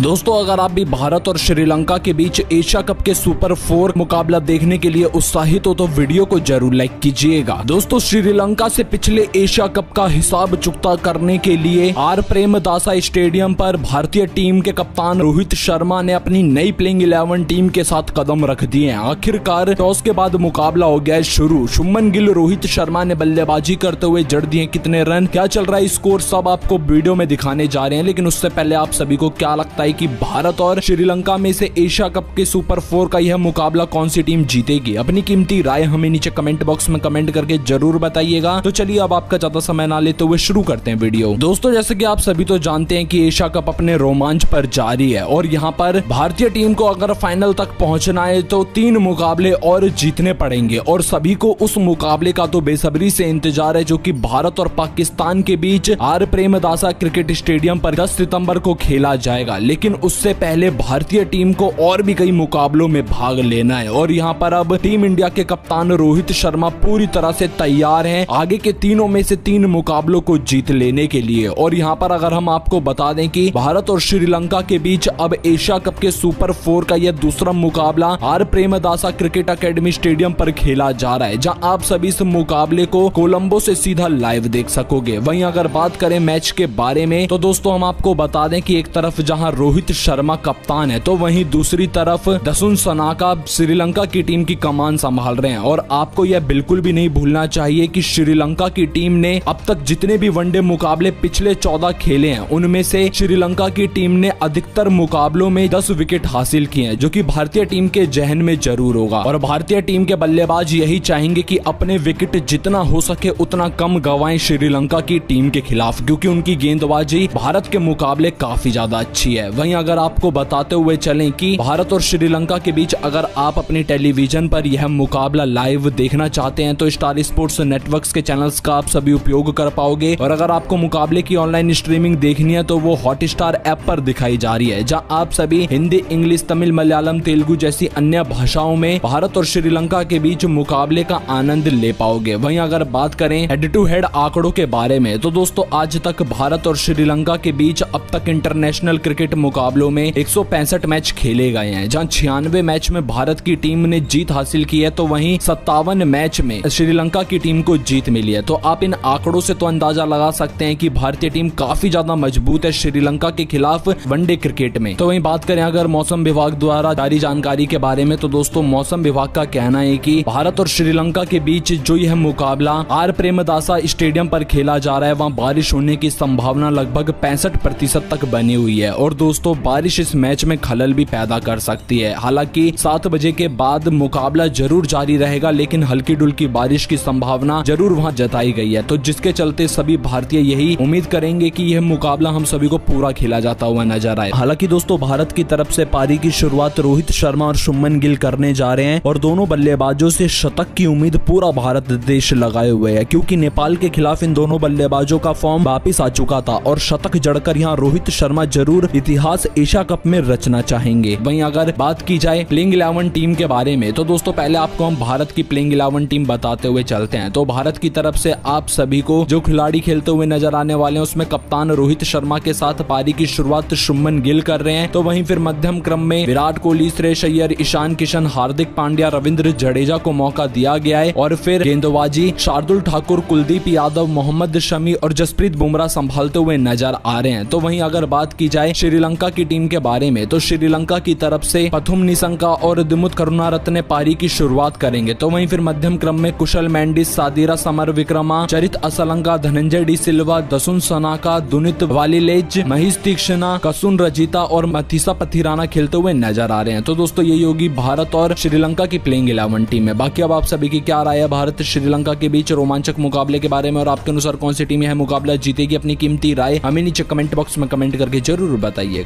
दोस्तों, अगर आप भी भारत और श्रीलंका के बीच एशिया कप के सुपर फोर मुकाबला देखने के लिए उत्साहित हो तो वीडियो को ज़रूर लाइक कीजिएगा। दोस्तों, श्रीलंका से पिछले एशिया कप का हिसाब चुकता करने के लिए आर प्रेमदासा स्टेडियम पर भारतीय टीम के कप्तान रोहित शर्मा ने अपनी नई प्लेइंग इलेवन टीम के साथ कदम रख दिए आखिरकार टॉस के बाद मुकाबला हो गया शुरू। शुभमन गिल, रोहित शर्मा ने बल्लेबाजी करते हुए जड़ दिए कितने रन? क्या चल रहा है? स्कोर सब आपको वीडियो में दिखाने जा रहे हैं, लेकिन उससे पहले आप सभी को क्या लगता है है कि भारत और श्रीलंका में से एशिया कप के सुपर फोर का यह मुकाबला कौन सी टीम जीतेगी? अपनी कीमती राय हमें नीचे कमेंट बॉक्स में कमेंट करके ज़रूर बताइएगा। तो चलिए अब आपका ज़्यादा समय ना लेते हुए शुरू करते हैं वीडियो। दोस्तों, जैसे की आप सभी तो जानते हैं की एशिया कप अपने रोमांच पर जारी है और यहाँ पर भारतीय टीम को अगर फाइनल तक पहुँचना है तो तीन मुकाबले और जीतने पड़ेंगे और सभी को उस मुकाबले का तो बेसब्री से इंतज़ार है जो कि भारत और पाकिस्तान के बीच आर प्रेमदासा क्रिकेट स्टेडियम पर 10 सितंबर को खेला जाएगा। लेकिन लेकिन उससे पहले भारतीय टीम को और भी कई मुकाबलों में भाग लेना है। और यहाँ पर अब टीम इंडिया के कप्तान रोहित शर्मा पूरी तरह से तैयार हैं आगे के तीनों में से तीन मुकाबलों को जीत लेने के लिए। और यहाँ पर अगर हम आपको बता दें कि भारत और श्रीलंका के बीच अब एशिया कप के सुपर फोर का यह दूसरा मुकाबला R Premadasa cricket academy stadium पर खेला जा रहा है, जहाँ आप सभी इस मुकाबले को कोलंबो से सीधा लाइव देख सकोगे। वहीं अगर बात करें मैच के बारे में तो दोस्तों हम आपको बता दें कि एक तरफ़ जहाँ रोहित शर्मा कप्तान है तो वहीं दूसरी तरफ़ दसुन सनाका श्रीलंका की टीम की कमान संभाल रहे हैं। और आपको यह बिल्कुल भी नहीं भूलना चाहिए कि श्रीलंका की टीम ने अब तक जितने भी वनडे मुकाबले पिछले चौदह खेले हैं, उनमें से श्रीलंका की टीम ने अधिकतर मुकाबलों में दस विकेट हासिल किए हैं, जो की भारतीय टीम के जहन में ज़रूर होगा। और भारतीय टीम के बल्लेबाज यही चाहेंगे की अपने विकेट जितना हो सके उतना कम गवाएँ श्रीलंका की टीम के खिलाफ, क्यूँकी उनकी गेंदबाजी भारत के मुकाबले काफ़ी ज़्यादा अच्छी है। वहीं अगर आपको बताते हुए चलें कि भारत और श्रीलंका के बीच अगर आप अपने टेलीविज़न पर यह मुकाबला लाइव देखना चाहते हैं तो स्टार स्पोर्ट्स नेटवर्क के चैनल्स का आप सभी उपयोग कर पाओगे। और अगर आपको मुकाबले की ऑनलाइन स्ट्रीमिंग देखनी है तो वो हॉट स्टार ऐप पर दिखाई जा रही है, जहाँ आप सभी हिंदी, इंग्लिश, तमिल, मलयालम, तेलुगु जैसी अन्य भाषाओं में भारत और श्रीलंका के बीच मुकाबले का आनंद ले पाओगे। वहीं अगर बात करें हेड टू हेड आंकड़ों के बारे में तो दोस्तों, आज तक भारत और श्रीलंका के बीच अब तक इंटरनेशनल क्रिकेट मुकाबलों में एक सौ पैंसठ मैच खेले गए हैं। जहाँ छियानवे मैच में भारत की टीम ने जीत हासिल की है तो वहीं सत्तावन मैच में श्रीलंका की टीम को जीत मिली है। तो आप इन आंकड़ों से तो अंदाज़ा लगा सकते हैं कि भारतीय टीम काफ़ी ज़्यादा मज़बूत है श्रीलंका के खिलाफ वनडे क्रिकेट में। तो वहीं बात करें अगर मौसम विभाग द्वारा जारी जानकारी के बारे में तो दोस्तों, मौसम विभाग का कहना है कि भारत और श्रीलंका के बीच जो यह मुकाबला आर प्रेमदासा स्टेडियम पर खेला जा रहा है, वहाँ बारिश होने की संभावना लगभग पैंसठ प्रतिशत तक बनी हुई है। और दोस्तों, बारिश इस मैच में खलल भी पैदा कर सकती है। हालाँकि, सात बजे के बाद मुकाबला ज़रूर जारी रहेगा, लेकिन हल्की डुल्की बारिश की संभावना ज़रूर वहाँ जताई गई है। तो जिसके चलते सभी भारतीय यही उम्मीद करेंगे कि यह मुकाबला हम सभी को पूरा खेला जाता हुआ नज़र आए। हालाँकि दोस्तों, भारत की तरफ़ से पारी की शुरुआत रोहित शर्मा और सुमन गिल करने जा रहे हैं और दोनों बल्लेबाजों से शतक की उम्मीद पूरा भारत देश लगाए हुए है, क्योंकि नेपाल के खिलाफ इन दोनों बल्लेबाजों का फॉर्म वापिस आ चुका था और शतक जड़कर यहाँ रोहित शर्मा ज़रूर इतिहास एशिया कप में रचना चाहेंगे। वहीं अगर बात की जाए प्लेइंग इलेवन टीम के बारे में तो दोस्तों पहले आपको हम भारत की प्लेइंग इलेवन टीम बताते हुए चलते हैं। तो भारत की तरफ़ से आप सभी को जो खिलाड़ी खेलते हुए नज़र आने वाले हैं, उसमें कप्तान रोहित शर्मा के साथ पारी की शुरुआत शुभमन गिल कर रहे हैं। तो वहीं फिर मध्यम क्रम में विराट कोहली श्रेष अय्यर, ईशान किशन, हार्दिक पांड्या, रविंद्र जडेजा को मौका दिया गया है। और फिर गेंदबाजी, शार्दुल ठाकुर, कुलदीप यादव, मोहम्मद शमी और जसप्रीत बुमराह संभालते हुए नज़र आ रहे हैं। तो वहीं अगर बात की जाए श्रीलंका की टीम के बारे में तो श्रीलंका की तरफ़ से पथुम, निशंका और दिमुत करुणारत्न पारी की शुरुआत करेंगे। तो वहीं फिर मध्यम क्रम में कुशल मैंडिस, सादिरा, समर विक्रमा, चरित असलंका धनंजय डी सिल्वा, दसुन सनाका, दुनित वालीलेज, महीश तीक्षणा, कसुन रजिता और मथिसा पथिराना खेलते हुए नज़र आ रहे हैं। तो दोस्तों, ये होगी भारत और श्रीलंका की प्लेइंग इलेवन टीम है। बाकी अब आप सभी की क्या राय है भारत श्रीलंका के बीच रोमांचक मुकाबले के बारे में और आपके अनुसार कौन सी टीम है? मुकाबला जीतेगी अपनी कीमती राय? हमें नीचे कमेंट बॉक्स में कमेंट करके ज़रूर बताइए।